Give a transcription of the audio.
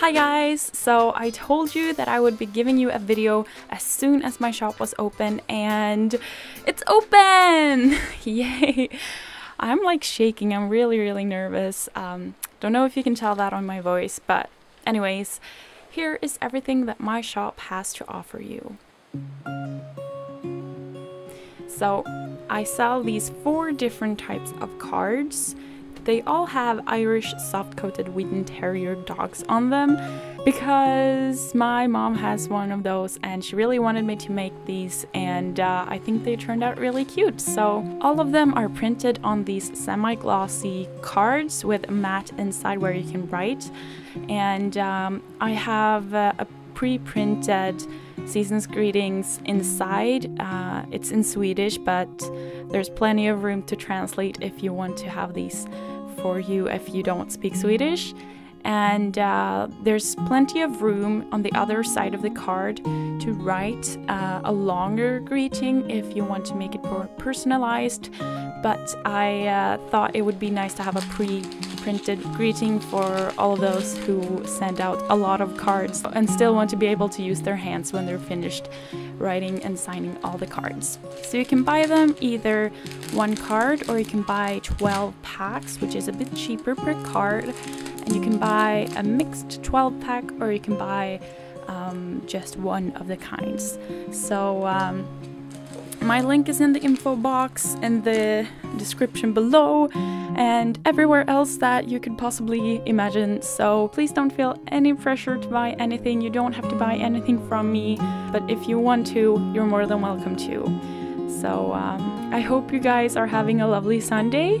Hi guys! So I told you that I would be giving you a video as soon as my shop was open and it's open! Yay! I'm like shaking, I'm really really nervous. Um, don't know if you can tell that on my voice, but anyways, here is everything that my shop has to offer you. So I sell these four different types of cards they all have Irish soft-coated Wheaten Terrier dogs on them because my mom has one of those and she really wanted me to make these and uh, I think they turned out really cute. So all of them are printed on these semi-glossy cards with a mat inside where you can write and um, I have uh, a pre-printed season's greetings inside. Uh, it's in Swedish but there's plenty of room to translate if you want to have these for you if you don't speak Swedish. And uh, there's plenty of room on the other side of the card to write uh, a longer greeting if you want to make it more personalized. But I uh, thought it would be nice to have a pre printed greeting for all of those who send out a lot of cards and still want to be able to use their hands when they're finished writing and signing all the cards. So you can buy them either one card or you can buy 12 packs, which is a bit cheaper per card. And you can buy a mixed 12 pack or you can buy um, just one of the kinds. So um, my link is in the info box in the description below and everywhere else that you could possibly imagine. So please don't feel any pressure to buy anything. You don't have to buy anything from me, but if you want to, you're more than welcome to. So um, I hope you guys are having a lovely Sunday